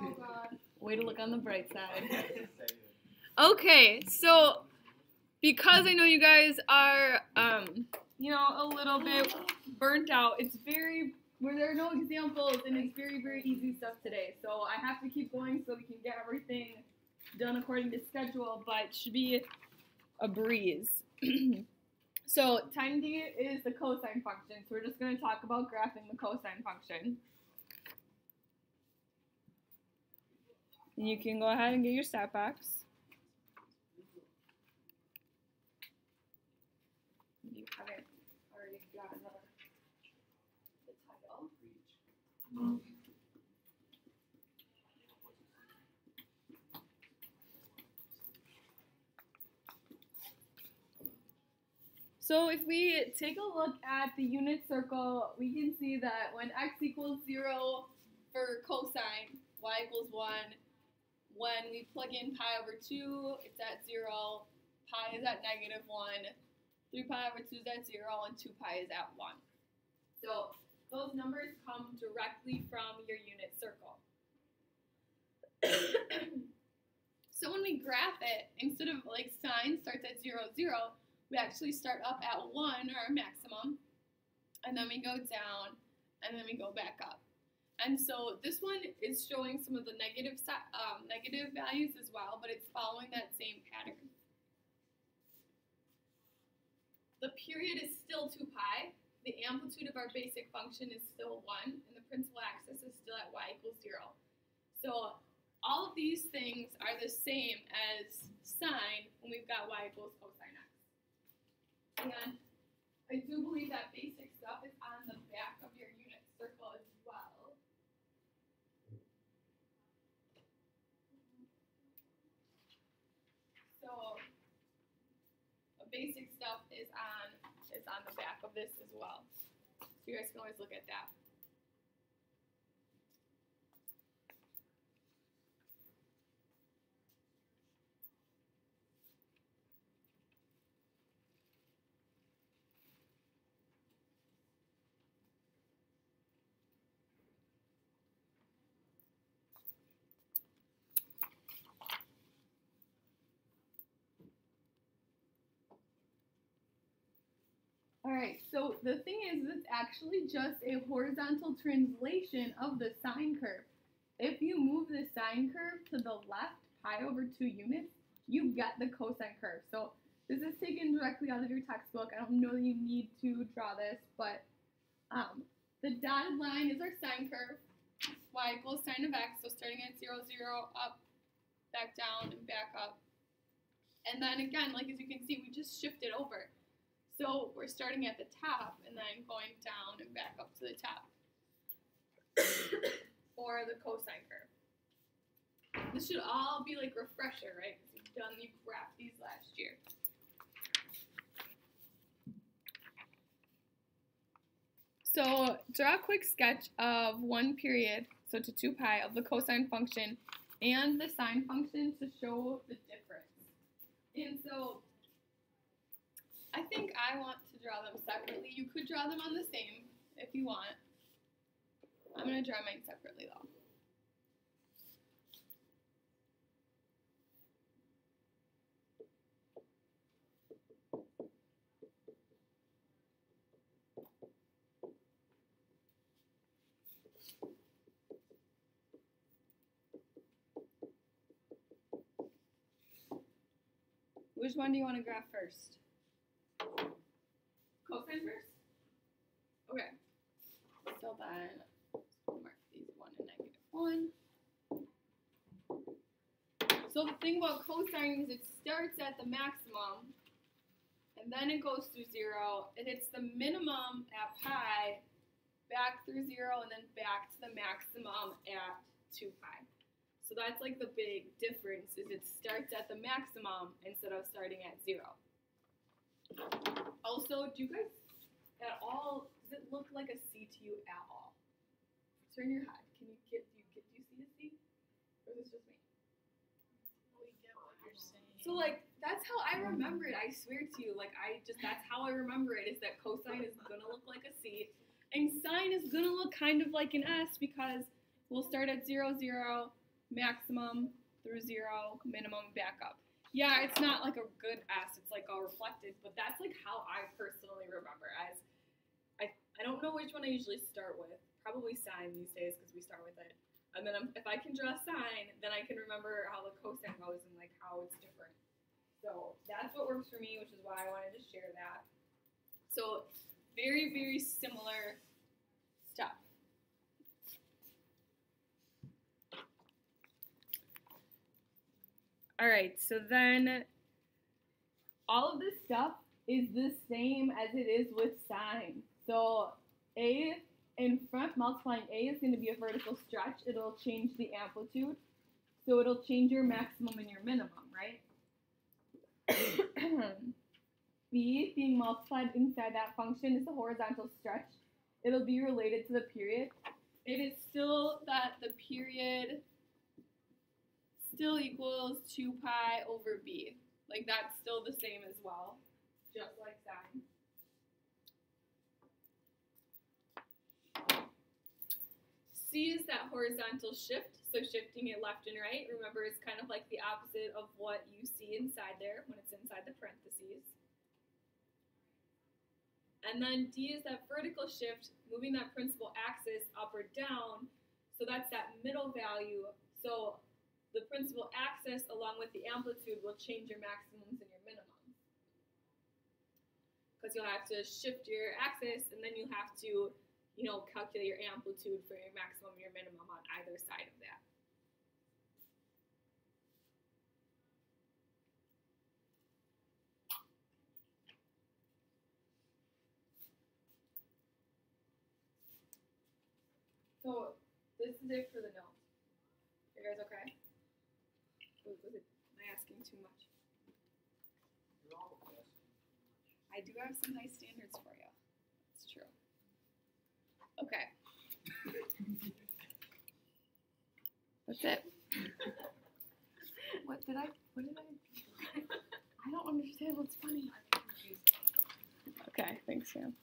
Oh. Way to look on the bright side. Okay, so because I know you guys are, um, you know, a little bit burnt out, it's very where there are no examples and it's very very easy stuff today. So I have to keep going so we can get everything done according to schedule, but it should be a breeze. so time d is the cosine function. So we're just going to talk about graphing the cosine function. And you can go ahead and get your stat box. You haven't already got another the title. So if we take a look at the unit circle, we can see that when x equals 0 for cosine, y equals 1, when we plug in pi over 2, it's at 0, pi is at negative 1, 3 pi over 2 is at 0, and 2 pi is at 1. So those numbers come directly from your unit circle. so when we graph it, instead of like sine starts at 0, 0, we actually start up at 1, our maximum, and then we go down, and then we go back up. And so this one is showing some of the negative, um, negative values as well, but it's following that same pattern. The period is still 2 pi. The amplitude of our basic function is still 1, and the principal axis is still at y equals 0. So all of these things are the same as sine when we've got y equals cosine x. And I do believe that basic stuff is on the back of your unit circle as well. So the basic stuff is on is on the back of this as well. So you guys can always look at that. Alright, so the thing is, it's actually just a horizontal translation of the sine curve. If you move the sine curve to the left, pi over 2 units, you get the cosine curve. So this is taken directly out of your textbook. I don't know that you need to draw this, but um, the dotted line is our sine curve. y equals sine of x, so starting at 0, 0, up, back down, and back up. And then again, like as you can see, we just shifted over. So we're starting at the top and then going down and back up to the top for the cosine curve. This should all be like refresher, right? Because you've done, you graphed these last year. So draw a quick sketch of one period, so to 2 pi, of the cosine function and the sine function to show the difference. And so I think I want to draw them separately. You could draw them on the same if you want. I'm going to draw mine separately though. Which one do you want to graph first? Cosine first? Okay. So then, mark these 1 and negative 1. So the thing about cosine is it starts at the maximum, and then it goes through 0. It hits the minimum at pi, back through 0, and then back to the maximum at 2 pi. So that's like the big difference is it starts at the maximum instead of starting at 0. Also, do you guys at all, does it look like a C to you at all? Turn your head. Can you get, do you get, do you see a C? Or is this just me? We get what you're saying. So like, that's how I remember it. I swear to you. Like, I just, that's how I remember it is that cosine is gonna look like a C and sine is gonna look kind of like an S because we'll start at zero zero, maximum through zero, minimum back up. Yeah, it's not like a good S, it's like all reflected, but that's like how I personally remember as I I don't know which one I usually start with. Probably sine these days because we start with it. And then I'm, if I can draw sine, then I can remember how the cosine goes and like how it's different. So that's what works for me, which is why I wanted to share that. So very, very similar stuff. All right, so then all of this stuff is the same as it is with sine. So a in front multiplying a is going to be a vertical stretch. It'll change the amplitude. So it'll change your maximum and your minimum, right? b being multiplied inside that function is a horizontal stretch. It'll be related to the period. It is still that the period still equals 2 pi over b. Like that's still the same as well, just like sine. C is that horizontal shift, so shifting it left and right. Remember, it's kind of like the opposite of what you see inside there when it's inside the parentheses. And then D is that vertical shift, moving that principal axis up or down. So that's that middle value. The principal axis along with the amplitude will change your maximums and your minimums. Because you'll have to shift your axis and then you'll have to you know, calculate your amplitude for your maximum and your minimum on either side of that. So this is it for the notes. You guys okay? I do have some high standards for you. It's true. Okay. That's it. What did I? What did I? I don't understand what's funny. Okay, thanks, Sam.